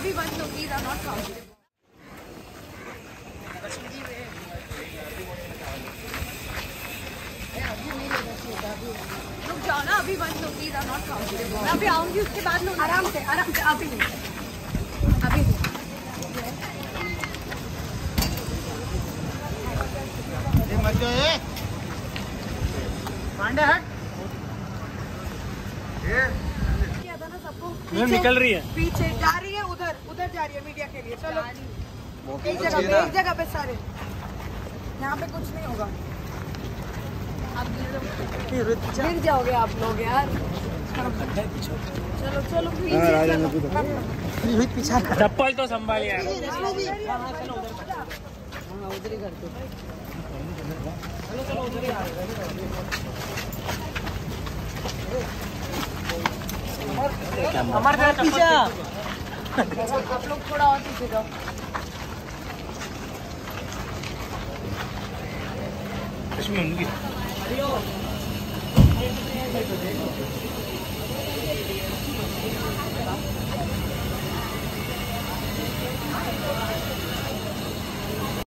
अभी बंद please I not counting रुक जाओ ना अभी बंद आई नॉट मैं अभी आऊँगी उसके बाद लो आराम से आराम से अभी नहीं। अभी नहीं। मत जाओ ये पांडे हट। किया था ना सबको। निकल रही है। पीछे जा रही है। उधर उधर जा रही है मीडिया के लिए। चलो एक जगह पे एक जगह पे सारे। यहाँ पे कुछ नहीं होगा। गिर जाओगे आप लोग यार। चलो चलो प्लीज़ चप्पल तो संभाल यार। आप लोग थोड़ा और पीछे इसमें